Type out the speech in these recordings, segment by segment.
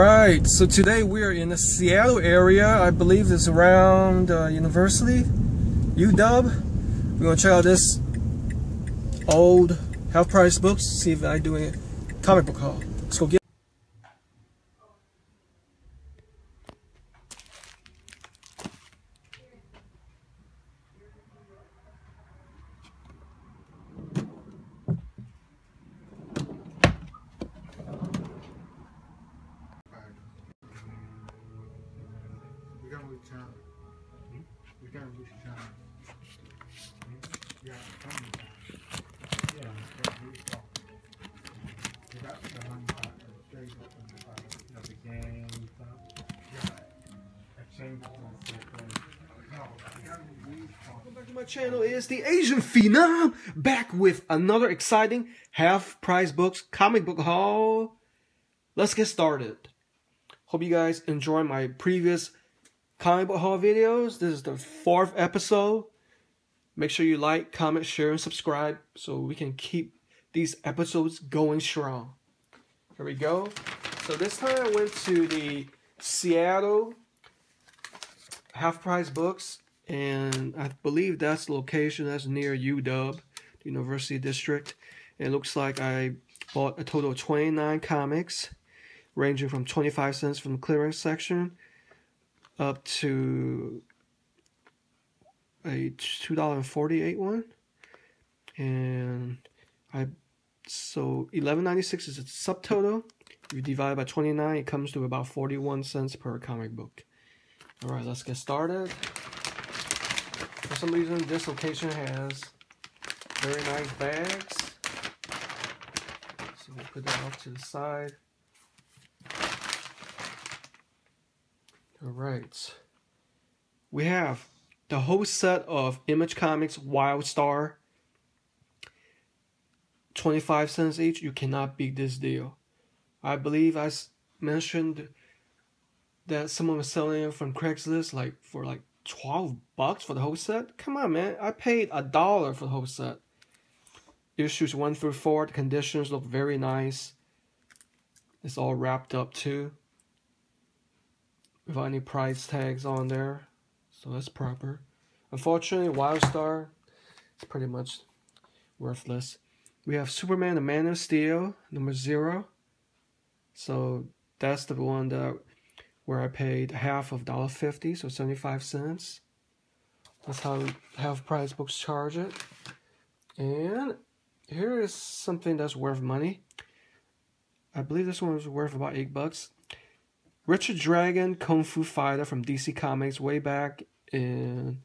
right, so today we are in the Seattle area. I believe it's around uh, University, UW. We're gonna check out this old half price books, see if I do a comic book haul. Let's go get Welcome back to my channel. It's the Asian Phenom back with another exciting half price books comic book haul. Let's get started. Hope you guys enjoy my previous comic book haul videos. This is the fourth episode. Make sure you like, comment, share, and subscribe so we can keep these episodes going strong. Here we go. So this time I went to the Seattle half price books and I believe that's the location that's near UW, the University District. It looks like I bought a total of 29 comics, ranging from 25 cents from the clearance section up to a $2.48 one. And I so 11.96 is a subtotal. If you divide by 29, it comes to about 41 cents per comic book. All right, let's get started. For some reason, this location has very nice bags. So we'll put that off to the side. All right. We have the whole set of Image Comics Wildstar. 25 cents each. You cannot beat this deal. I believe I mentioned that someone was selling it from Craigslist like for like 12 bucks for the whole set. Come on, man. I paid a dollar for the whole set. Issues 1 through 4, the conditions look very nice. It's all wrapped up too. Without any price tags on there. So that's proper. Unfortunately, Wildstar is pretty much worthless. We have Superman the Man of Steel, number zero. So that's the one that where I paid half of $1.50, so 75 cents. That's how half price books charge it. And here is something that's worth money. I believe this one was worth about eight bucks. Richard Dragon Kung Fu Fighter from DC Comics way back in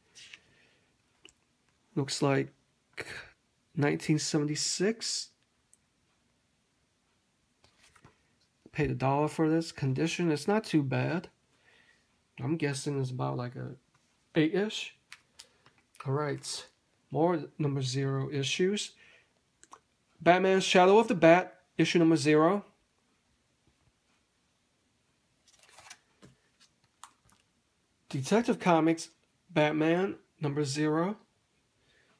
looks like 1976. Paid a dollar for this condition. It's not too bad. I'm guessing it's about like a eight-ish. All right, more number zero issues. Batman Shadow of the Bat, issue number zero. Detective Comics, Batman number zero,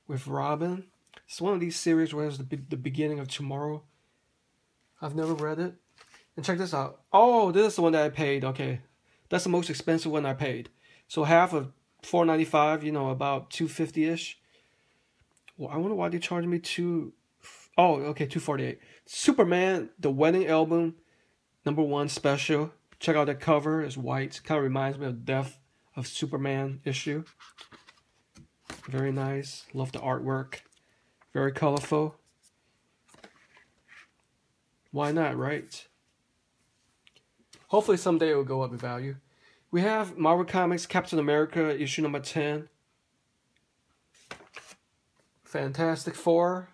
with Robin. It's one of these series where it's the, be- the beginning of tomorrow. I've never read it. And check this out. Oh, this is the one that I paid. Okay, that's the most expensive one I paid. So half of four ninety five. You know, about two fifty ish. Well, I wonder why they charged me two. Oh, okay, two forty eight. Superman, the wedding album, number one special. Check out the cover. It's white. Kind of reminds me of Death of Superman issue. Very nice. Love the artwork. Very colorful. Why not, right? Hopefully someday it will go up in value. We have Marvel Comics Captain America issue number 10. Fantastic Four.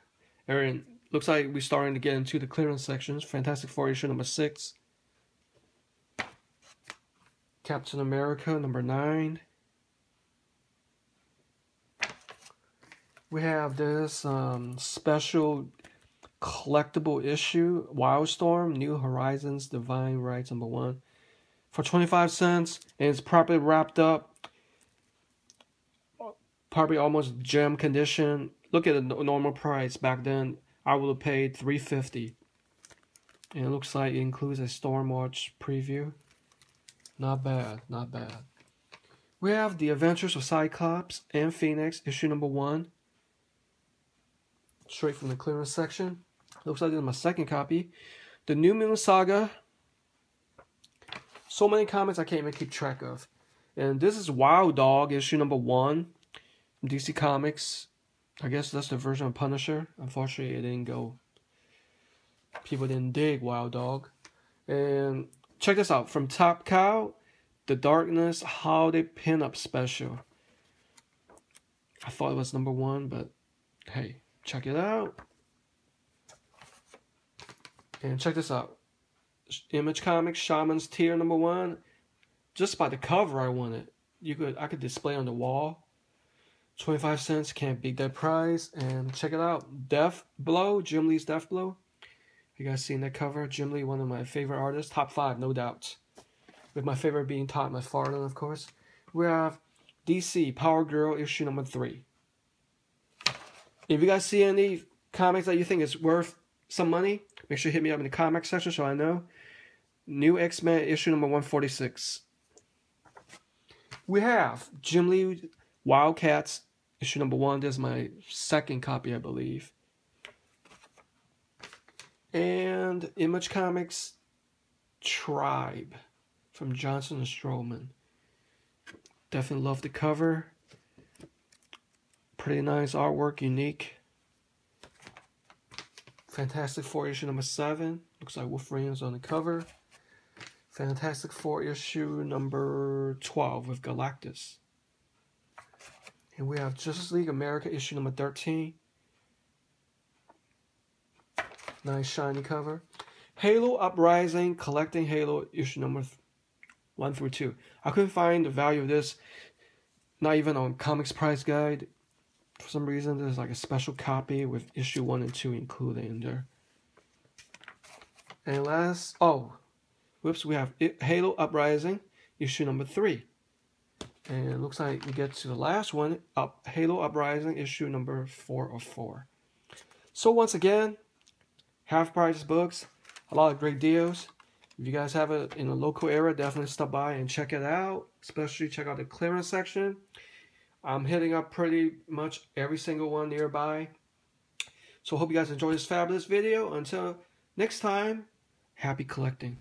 Aaron, looks like we're starting to get into the clearance sections. Fantastic Four issue number 6. Captain America number 9. We have this um, special collectible issue, Wildstorm, New Horizons, Divine Rights, number one, for 25 cents, and it's properly wrapped up, probably almost gem condition. Look at the normal price back then. I would have paid 350. And it looks like it includes a Stormwatch preview. Not bad, not bad. We have The Adventures of Cyclops and Phoenix, issue number one. Straight from the clearance section. Looks like this is my second copy. The New Moon Saga. So many comics I can't even keep track of. And this is Wild Dog, issue number one. DC Comics. I guess that's the version of Punisher. Unfortunately, it didn't go. People didn't dig Wild Dog. And check this out from Top Cow, The Darkness Holiday Pinup Special. I thought it was number one, but hey, check it out. And check this out. Image Comics Shaman's Tear number one. Just by the cover, I want it. You could I could display on the wall. 25 cents, can't beat that price. And check it out. Death Blow, Jim Lee's Death Blow. You guys seen that cover? Jim Lee, one of my favorite artists. Top five, no doubt. With my favorite being Todd McFarlane, of course. We have DC Power Girl issue number three. If you guys see any comics that you think is worth some money, make sure you hit me up in the comic section so I know. New X Men issue number 146. We have Jim Lee Wildcats issue number one. This is my second copy, I believe. And Image Comics Tribe from Johnson and Stroman. Definitely love the cover. Pretty nice artwork, unique. Fantastic Four issue number seven. Looks like Wolverine's on the cover. Fantastic Four issue number 12 with Galactus. And we have Justice League America issue number 13. Nice shiny cover. Halo Uprising Collecting Halo issue number 1 through 2. I couldn't find the value of this, not even on Comics Price Guide. For some reason, there's like a special copy with issue 1 and 2 included in there. And last, oh, whoops, we have Halo Uprising issue number 3. And it looks like we get to the last one, up Halo Uprising issue number 4 of 4. So once again, half price books, a lot of great deals. If you guys have it in a local area, definitely stop by and check it out. Especially check out the clearance section. I'm hitting up pretty much every single one nearby. So hope you guys enjoy this fabulous video. Until next time, happy collecting.